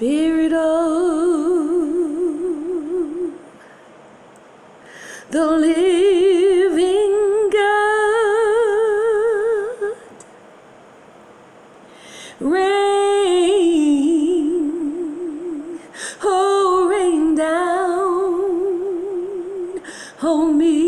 Spirit of the living God, rain, oh, rain down on me.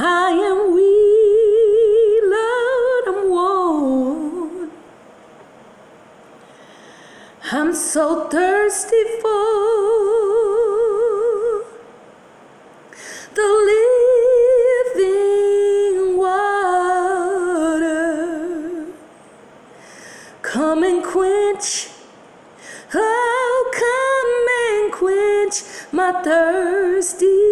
I am weak, Lord, I'm worn. I'm so thirsty for the living water. Come and quench, oh, come and quench my thirsty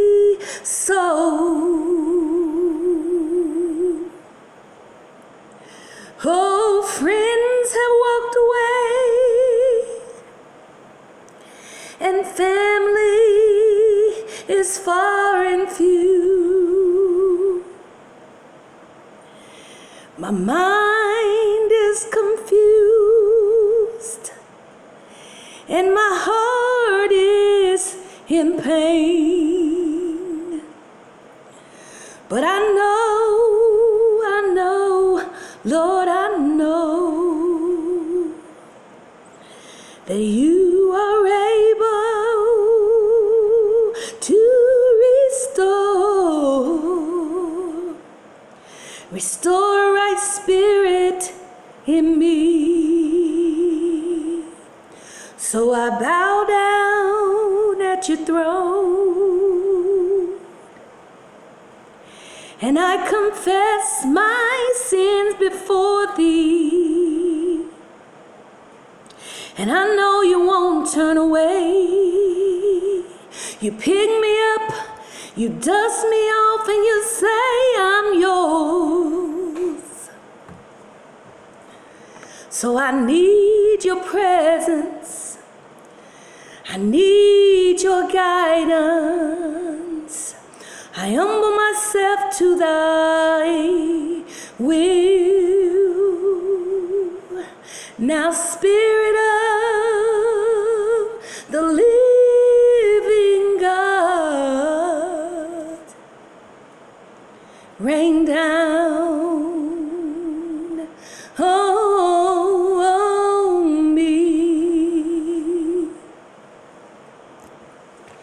Oh, friends have walked away, and family is far and few. My mind is confused, and my heart is in pain. But I know, I know, Lord, that you are able to restore, restore right spirit in me. So I bow down at your throne. And I confess my sins before thee. And I know you won't turn away. You pick me up, you dust me off, and you say I'm yours. So I need your presence. I need your guidance. I humble myself to thy will. Now, Spirit of rain down. Oh,